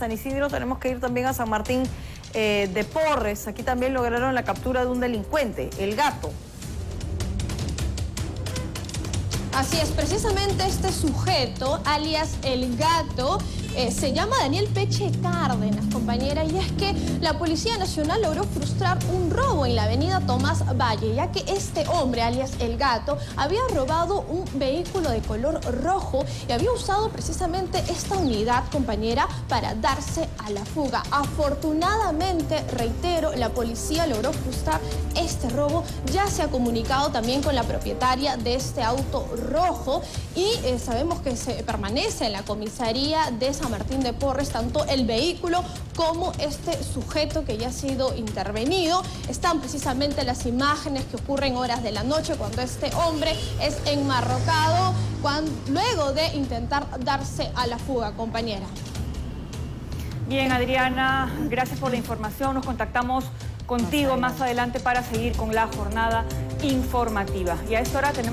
San Isidro tenemos que ir también a San Martín eh, de Porres. Aquí también lograron la captura de un delincuente, el gato. Así es, precisamente este sujeto, alias El Gato, eh, se llama Daniel Peche Cárdenas, compañera, y es que la Policía Nacional logró frustrar un robo en la avenida Tomás Valle, ya que este hombre, alias El Gato, había robado un vehículo de color rojo y había usado precisamente esta unidad, compañera, para darse a la fuga. Afortunadamente, reitero, la policía logró frustrar este robo, ya se ha comunicado también con la propietaria de este auto rojo y eh, sabemos que se permanece en la comisaría de San Martín de Porres tanto el vehículo como este sujeto que ya ha sido intervenido. Están precisamente las imágenes que ocurren horas de la noche cuando este hombre es enmarrocado luego de intentar darse a la fuga, compañera. Bien, Adriana, gracias por la información. Nos contactamos contigo más adelante para seguir con la jornada informativa. Y a esta hora tenemos...